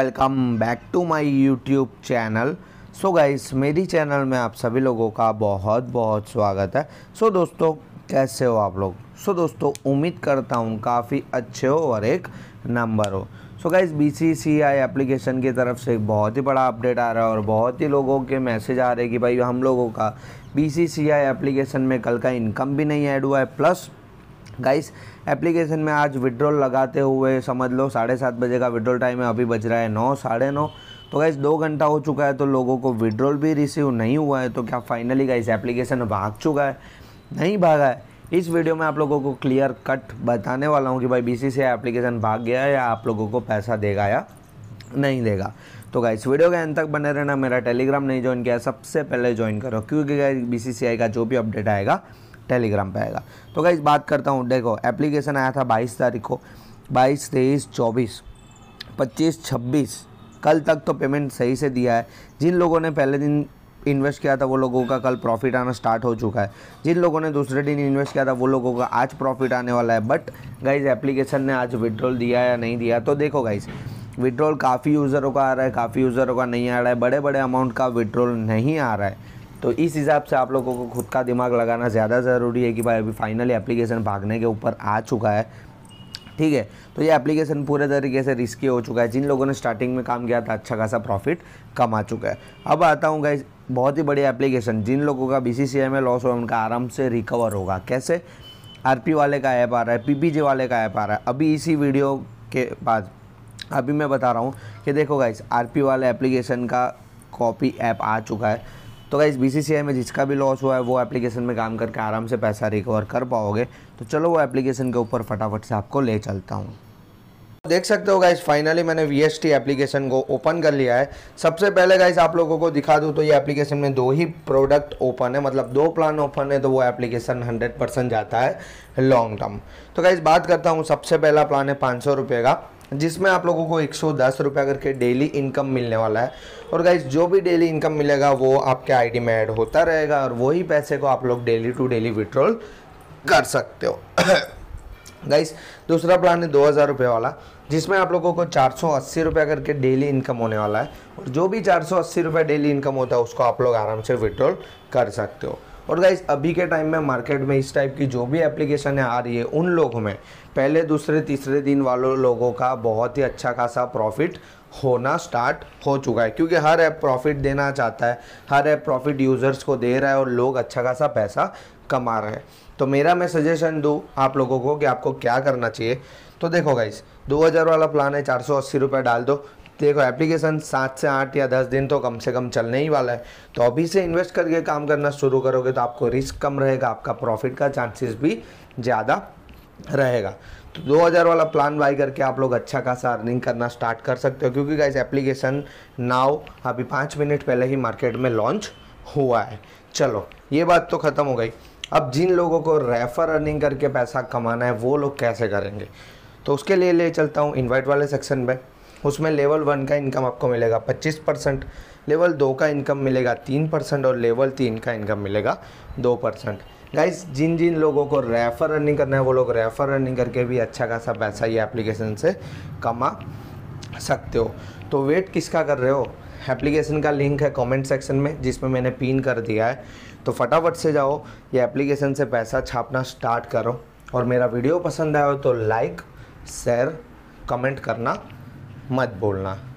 Welcome back to my YouTube channel so guys मेरी channel में आप सभी लोगों का बहुत बहुत स्वागत है। सो so, दोस्तों कैसे हो आप लोग? सो so, दोस्तों उम्मीद करता हूँ काफ़ी अच्छे हो और एक नंबर हो। So guys B C C I application की तरफ़ से एक बहुत ही बड़ा अपडेट आ रहा है और बहुत ही लोगों के मैसेज आ रहे हैं कि भाई हम लोगों का B C C I application में कल का इनकम भी नहीं ऐड हुआ है। प्लस गाइस एप्लीकेशन में आज विड्रॉल लगाते हुए समझ लो, साढ़े सात बजे का विड्रॉल टाइम है, अभी बज रहा है नौ, साढ़े नौ। तो गाइस दो घंटा हो चुका है तो लोगों को विड्रॉल भी रिसीव नहीं हुआ है तो क्या फाइनली गाइस एप्लीकेशन भाग चुका है? नहीं भागा है। इस वीडियो में आप लोगों को क्लियर कट बताने वाला हूँ कि भाई बी सी एप्लीकेशन भाग गया है या आप लोगों को पैसा देगा या नहीं देगा। तो गाइस वीडियो के अंत तक बने रहना, मेरा टेलीग्राम नहीं ज्वाइन किया, सबसे पहले ज्वाइन करो, क्योंकि गाइस बी का जो भी अपडेट आएगा टेलीग्राम पे आएगा। तो गाइज़ बात करता हूँ, देखो एप्लीकेशन आया था बाईस तारीख को। बाईस, तेईस, चौबीस, पच्चीस, छब्बीस, कल तक तो पेमेंट सही से दिया है। जिन लोगों ने पहले दिन इन्वेस्ट किया था, वो लोगों का कल प्रॉफिट आना स्टार्ट हो चुका है। जिन लोगों ने दूसरे दिन इन्वेस्ट किया था, वो लोगों का आज प्रॉफिट आने वाला है। बट गाइज़ एप्लीकेशन ने आज विड्रॉल दिया या नहीं दिया? तो देखो गाइज़ विड्रॉल काफ़ी यूज़रों का आ रहा है, काफ़ी यूज़रों का नहीं आ रहा है। बड़े बड़े अमाउंट का विड्रॉल नहीं आ रहा है। तो इस हिसाब से आप लोगों को खुद का दिमाग लगाना ज़्यादा ज़रूरी है कि भाई अभी फाइनली एप्लीकेशन भागने के ऊपर आ चुका है। ठीक है? तो ये एप्लीकेशन पूरे तरीके से रिस्की हो चुका है। जिन लोगों ने स्टार्टिंग में काम किया था अच्छा खासा प्रॉफिट कमा चुका है। अब आता हूँ गाइज़ बहुत ही बड़ी एप्लीकेशन जिन लोगों का बीसीसीआई में लॉस हुआ उनका आराम से रिकवर होगा। कैसे? आरपी वाले का ऐप आ रहा है पीपीजे वाले का ऐप आ रहा है। अभी इसी वीडियो के बाद, अभी मैं बता रहा हूँ कि देखो गाइज़ आर वाले एप्लीकेशन का कॉपी ऐप आ चुका है। तो गाइज़ बी में जिसका भी लॉस हुआ है, वो एप्लीकेशन में काम करके आराम से पैसा रिकवर कर पाओगे। तो चलो वो एप्लीकेशन के ऊपर फटाफट से आपको ले चलता हूँ। देख सकते हो गाइज़ फाइनली मैंने वी एस एप्लीकेशन को ओपन कर लिया है। सबसे पहले गाइज़ आप लोगों को दिखा दूँ तो ये एप्लीकेशन में दो ही प्रोडक्ट ओपन है। मतलब दो प्लान ओपन है तो वो एप्लीकेशन 100 परसेंट जाता है लॉन्ग टर्म तो गाइज़ बात करता हूँ, सबसे पहला प्लान है पाँच सौ रुपये का। जिसमें आप लोगों को एक सौ करके डेली इनकम मिलने वाला है। और गाइज़ जो भी डेली इनकम मिलेगा, वो आपके आईडी में ऐड होता रहेगा और वही पैसे को आप लोग डेली टू डेली विड्रॉल कर सकते हो। गाइस दूसरा प्लान है दो हज़ार रुपये वाला, जिसमें आप लोगों को चार सौ अस्सी रुपये करके डेली इनकम होने वाला है। और जो भी चार सौ अस्सी रुपये डेली इनकम होता है, उसको आप लोग आराम से विड्रॉल कर सकते हो। और गाइज़ अभी के टाइम में मार्केट में इस टाइप की जो भी एप्लीकेशन आ रही है, उन लोगों में पहले, दूसरे, तीसरे दिन वालों लोगों का बहुत ही अच्छा खासा प्रॉफिट होना स्टार्ट हो चुका है। क्योंकि हर ऐप प्रॉफिट देना चाहता है, हर ऐप प्रॉफिट यूज़र्स को दे रहा है और लोग अच्छा खासा पैसा कमा रहे हैं। तो मेरा मैं सजेशन दूँ आप लोगों को कि आपको क्या करना चाहिए। तो देखो गाइस 2000 वाला प्लान है, चार सौ डाल दो। देखो एप्लीकेशन सात से आठ या दस दिन तो कम से कम चलने ही वाला है। तो अभी से इन्वेस्ट करके काम करना शुरू करोगे तो आपको रिस्क कम रहेगा, आपका प्रॉफिट का चांसेस भी ज़्यादा रहेगा। तो 2000 वाला प्लान बाई करके आप लोग अच्छा खासा अर्निंग करना स्टार्ट कर सकते हो, क्योंकि गाइस एप्लीकेशन नाउ अभी पाँच मिनट पहले ही मार्केट में लॉन्च हुआ है। चलो, ये बात तो ख़त्म हो गई। अब जिन लोगों को रेफर अर्निंग करके पैसा कमाना है, वो लोग कैसे करेंगे? तो उसके लिए ले चलता हूँ इन्वाइट वाले सेक्शन में उसमें लेवल वन का इनकम आपको मिलेगा पच्चीस परसेंट लेवल दो का इनकम मिलेगा तीन परसेंट और लेवल तीन का इनकम मिलेगा दो परसेंट। गाइस जिन जिन लोगों को रेफ़र अर्निंग करना है, वो लोग रेफ़र अर्निंग करके भी अच्छा खासा पैसा ये एप्लीकेशन से कमा सकते हो। तो वेट किसका कर रहे हो? एप्लीकेशन का लिंक है कमेंट सेक्शन में, जिसमें मैंने पिन कर दिया है। तो फटाफट से जाओ, ये एप्लीकेशन से पैसा छापना स्टार्ट करो। और मेरा वीडियो पसंद आया हो तो लाइक शेयर कमेंट करना। मत बोलना।